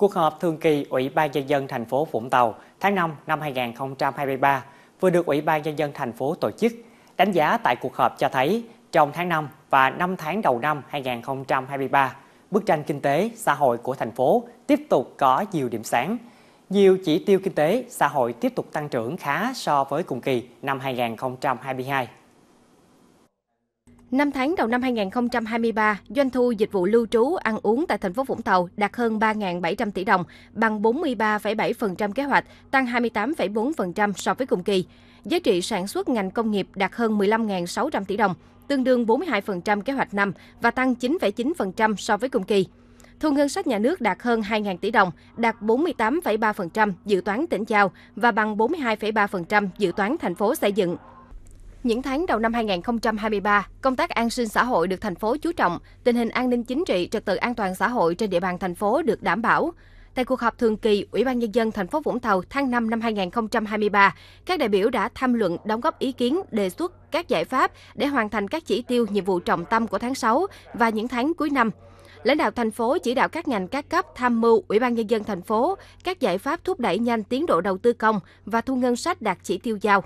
Cuộc họp thường kỳ Ủy ban nhân dân thành phố Vũng Tàu tháng 5 năm 2023 vừa được Ủy ban nhân dân thành phố tổ chức. Đánh giá tại cuộc họp cho thấy trong tháng 5 và 5 tháng đầu năm 2023, bức tranh kinh tế, xã hội của thành phố tiếp tục có nhiều điểm sáng. Nhiều chỉ tiêu kinh tế, xã hội tiếp tục tăng trưởng khá so với cùng kỳ năm 2022. Năm tháng đầu năm 2023, doanh thu dịch vụ lưu trú, ăn uống tại thành phố Vũng Tàu đạt hơn 3.700 tỷ đồng, bằng 43,7% kế hoạch, tăng 28,4% so với cùng kỳ. Giá trị sản xuất ngành công nghiệp đạt hơn 15.600 tỷ đồng, tương đương 42% kế hoạch năm và tăng 9,9% so với cùng kỳ. Thu ngân sách nhà nước đạt hơn 2.000 tỷ đồng, đạt 48,3% dự toán tỉnh giao và bằng 42,3% dự toán thành phố xây dựng. Những tháng đầu năm 2023, công tác an sinh xã hội được thành phố chú trọng, tình hình an ninh chính trị, trật tự an toàn xã hội trên địa bàn thành phố được đảm bảo. Tại cuộc họp thường kỳ Ủy ban nhân dân thành phố Vũng Tàu tháng 5 năm 2023, các đại biểu đã tham luận, đóng góp ý kiến, đề xuất các giải pháp để hoàn thành các chỉ tiêu nhiệm vụ trọng tâm của tháng 6 và những tháng cuối năm. Lãnh đạo thành phố chỉ đạo các ngành các cấp tham mưu Ủy ban nhân dân thành phố các giải pháp thúc đẩy nhanh tiến độ đầu tư công và thu ngân sách đạt chỉ tiêu giao.